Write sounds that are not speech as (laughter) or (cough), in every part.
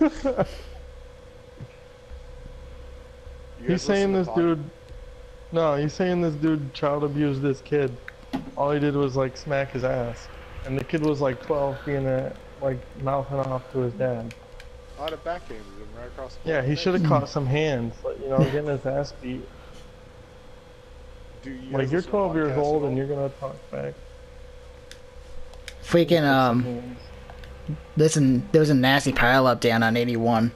You (laughs) He's saying this pod- dude. No, he's saying this dude child abused this kid. All he did was like smack his ass, and the kid was like 12, being a, like mouthing off to his dad. I'd have backhanded him right across the Yeah, he should have caught some hands, like, you know, getting his ass beat. Do you Like you're 12 years old and you're gonna talk back. Freaking um, Listen, there was a nasty pile up down on 81.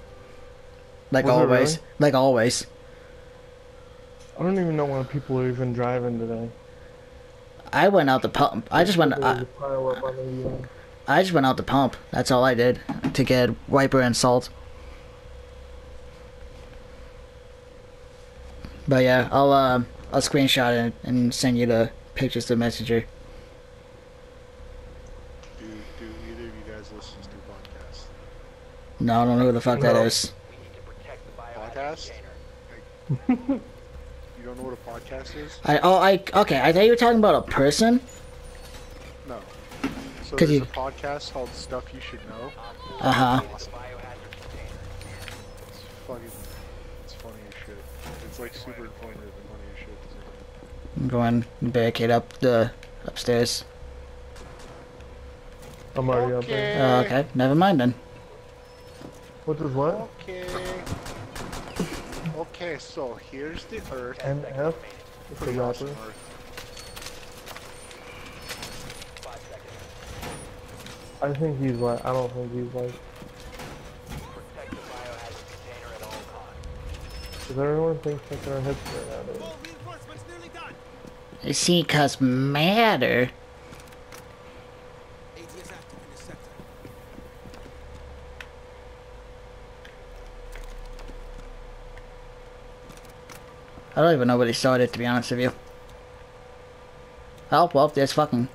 Like Was always, really? like always. I don't even know why people are even driving today. I went out the pump. I just went. There's I, a pile up on the, uh, I just went out the pump. That's all I did to get wiper and salt. But yeah, I'll uh, I'll screenshot it and send you the pictures to Messenger. Do, do either of you guys listen to podcasts? No, I don't know who the fuck that No. is. Podcast? (laughs) you don't know what a podcast is? I oh I okay. I thought you were talking about a person. No. So 'Cause there's you- a podcast called Stuff You Should Know. Uh huh. It's fucking, it's funny as shit. It's like super informative and funny as shit. I'm going barricade up the upstairs. I'm already up there. Uh, okay, never mind then. What is what? Okay. Okay, so here's the Earth. NF? It's a Pretty rapper. awesome Earth. I think he's like, I don't think he's like, because everyone thinks that they're a hipster nowadays. You see, cause matter. I don't even know where they started, to be honest with you. Oh, well, there's fucking...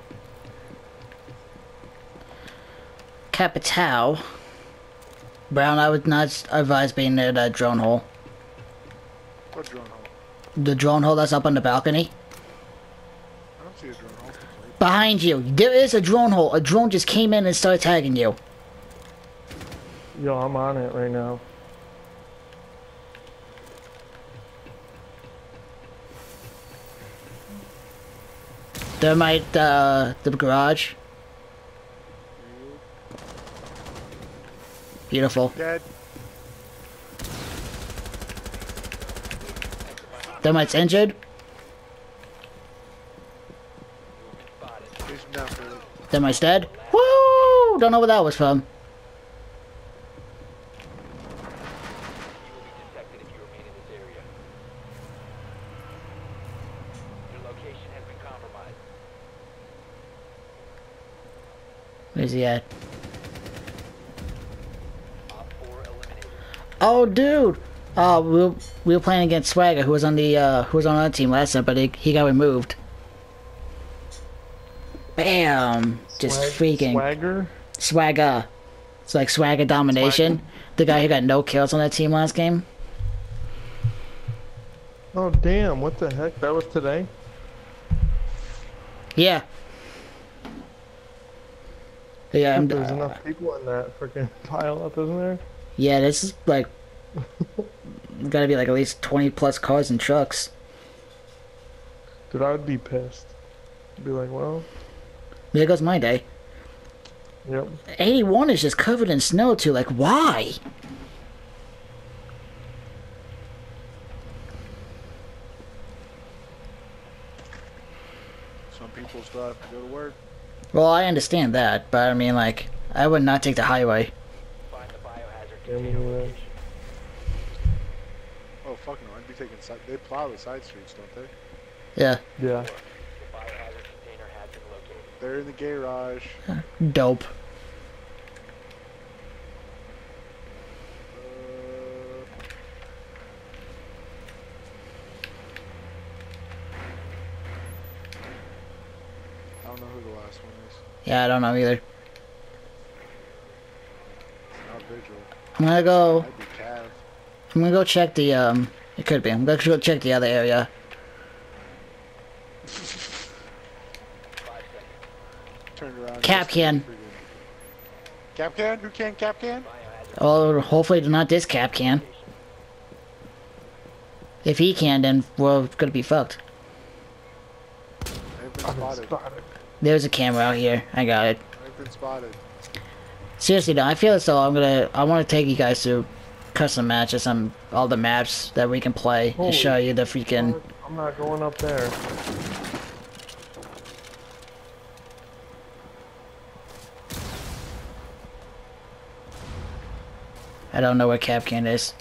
Capital. Brown, I would not advise being near that drone hole. What drone hole? The drone hole that's up on the balcony. I don't see a drone hole. Behind you. There is a drone hole. A drone just came in and started tagging you. Yo, I'm on it right now. Thermite, uh, the garage. Beautiful. Dead. Thermite's injured. Thermite's dead. Woo! Don't know what that was from. Where's he at? Oh, dude! Oh, we were, we were playing against Swagger, who was on the uh, who was on our team last time, but he, he got removed. Bam! Just Swag- freaking Swagger? Swagger. It's like Swagger domination. The guy who got no kills on that team last game. Oh, damn, what the heck? That was today? Yeah. Yeah, I'm, There's enough people in that freaking (laughs) pile up, isn't there? yeah. This is like gotta be like at least twenty plus cars and trucks. Dude, I would be pissed. Be like, well, There goes my day. yep. 81 is just covered in snow too. Like, why? Some people still have to go to work. Well, I understand that, but I mean, like, I would not take the highway. Yeah, me neither. Oh fuck no! I'd be taking side. They plow the side streets, don't they? Yeah, Yeah. They're in the garage. dope. Don't know who the last one is. Yeah, I don't know either. It's not Vigil. I'm gonna go. I'm gonna go check the um. It could be. I'm gonna go check the other area. (laughs) Kapkan. Cap can? Who can? Kapkan? Oh, hopefully not this Kapkan. If he can, then we're gonna be fucked. I've been spotted. spotted. There's a camera out here. I got it. I've been spotted. Seriously though, I feel as though I'm gonna. I want to take you guys through custom matches on all the maps that we can play Holy and show you the freaking. I'm not going up there. I don't know where Kapkan is.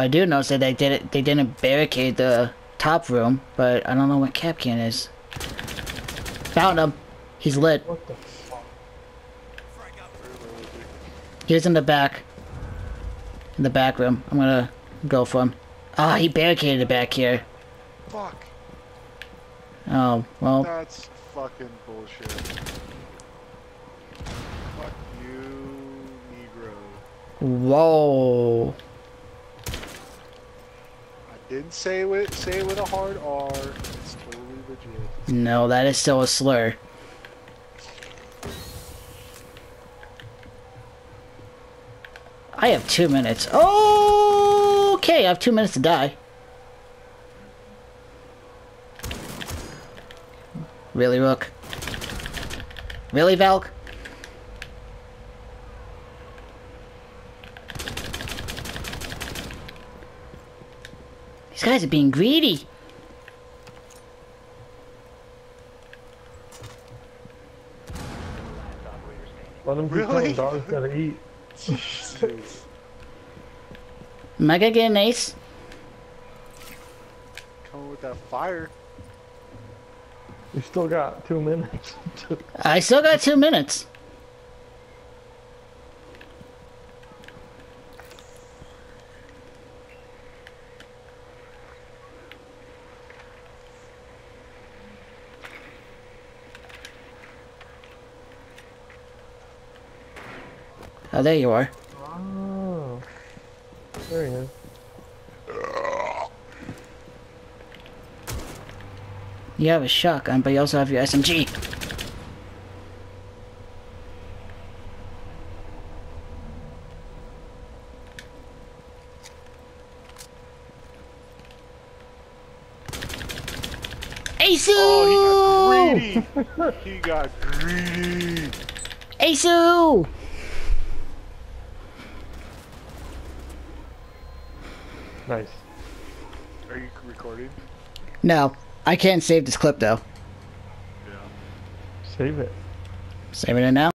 I do know that they did it. They didn't barricade the top room, but I don't know what Kapkan is. Found him. He's lit. What the fuck? He in the back. In the back room. I'm gonna go for him. Ah, he barricaded it back here. Fuck. Oh, well. That's fucking bullshit. Fuck you, Negro. Whoa. Didn't say it with say it with a hard R. It's totally legit. No, that is still a slur. I have two minutes. Okay, I have two minutes to die. Really, Rook? Really, Valk? These guys are being greedy. Let them keep Really? dogs gotta eat. (laughs) Jesus. Am I gonna get an ace? Coming with that fire. We still got two minutes. (laughs) I still got two minutes. Oh, there you are. oh. There he is. You have a shotgun, but you also have your SMG. Asu! Oh, he got greedy. (laughs) he got greedy. Asu! Nice. Are you recording? No, I can't save this clip though. Yeah. Save it. Saving it now.